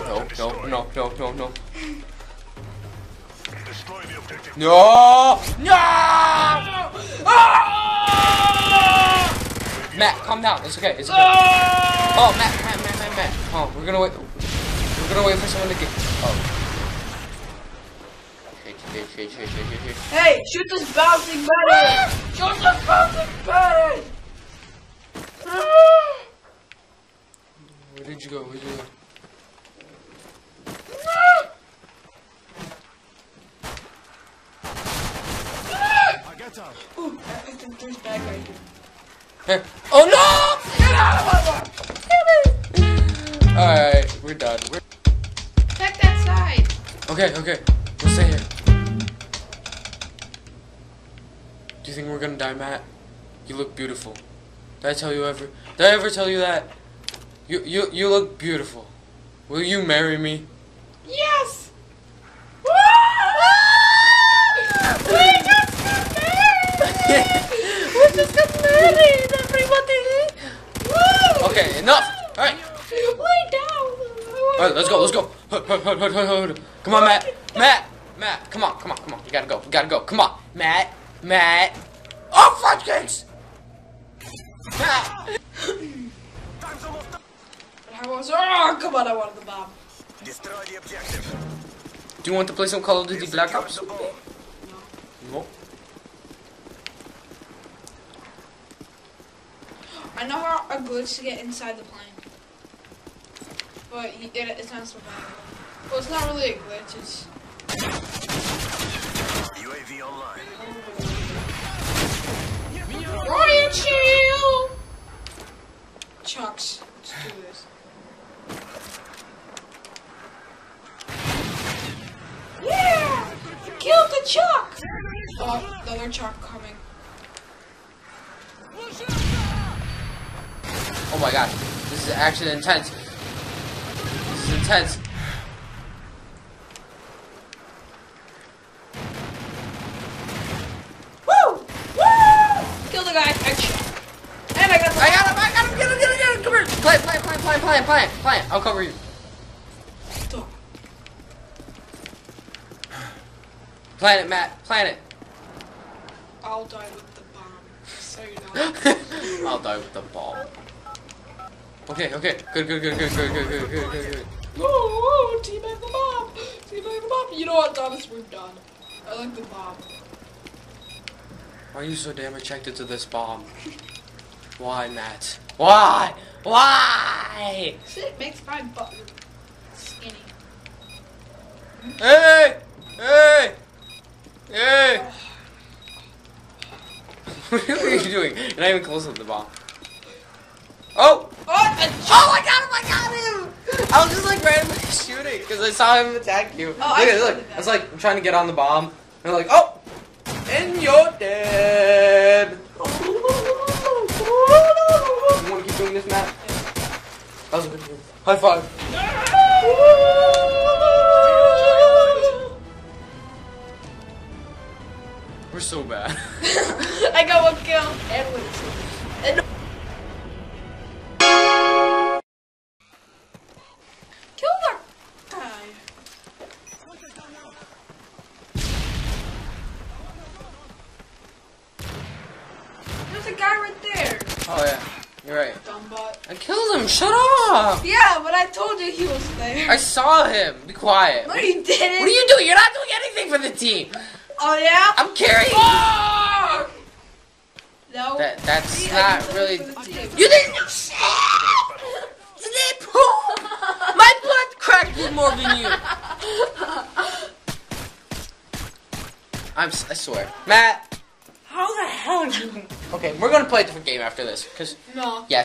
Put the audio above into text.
No, no, no, no, no, no. Destroy the objective. No! No! Ah! Matt, calm down. It's okay. It's okay. Ah! Oh, Matt, Matt, Matt, Matt, Matt. Oh, we're gonna wait. We're gonna wait for someone to get. Oh. Hey, shoot this bouncing bunny! Ah! shoot this bouncing bunny! Where did you go? Where did you go? I get out. Ooh, I think there's bag right here. Here. Oh no! Get out of my way! Alright, we're done. We're... Check that side. Okay, okay. We'll stay here. Do you think we're gonna die, Matt? You look beautiful. Did I tell you ever? Did I ever tell you that? You you you look beautiful. Will you marry me? Yes! we just got married! we just got married, everybody! Woo! Okay, enough. All right. Lay down. All right, let's go. Let's go. Come on, Matt. Matt. Matt. Come on. Come on. Come on. You gotta go. You gotta go. Come on, Matt. Matt. Oh, cakes. Matt. Time's almost up. I was, oh, come on, I wanted the bomb. Destroy the objective. Do you want to play some Call of Duty Black Ops? bomb. No. I know how a glitch to get inside the plane. But he, it, it's not survivable. Well, it's not really a glitch, it's... UAV online. Ryan, chill! Chucks, let's do this. Yeah! Killed the Chuck! Oh, the other Chuck coming. Oh my gosh. This is actually intense. Is. Woo! Woo! Kill the guy. And I got the I got him. I got him. Get him. Get him. Get him. Come here. Plant. Plant. Plant. Plant. Plant. Plant. Plant. I'll cover you. Stop. Planet, Matt. Planet. I'll die with the bomb. So you know. I'll die with the ball. Okay, okay. Good, good, good, good, good, good, good, good, good, good. Woo! Teabag the bomb! Teabag the bomb! You know what, Thomas? We're done. I like the bomb. Why are you so damn attracted to this bomb? Why, Matt? Why? Why? Shit makes my butt skinny. Hey! Hey! Hey! what are you doing? You're not even close to the bomb. Oh! Oh, a Oh, I got him! I got him! I was just like randomly shooting because I saw him attack you. Oh, look at saw look. that. I was like, I'm trying to get on the bomb. And I'm like, oh! And you're dead! You want to keep doing this, Matt? That was a good move. High five. We're so bad. I got one kill. And one oh yeah, you're right. Dumb butt. I killed him. Shut up. Yeah, but I told you he was there. I saw him. Be quiet. no, What you didn't. What are you doing? You're not doing anything for the team. Oh yeah. I'm carrying. Oh! No. That that's See, not really. for the team. You didn't. Snip. My blood cracked more than you. I'm. I swear, Matt. How the hell are you? Okay, we're gonna play a different game after this, cause No. yeah.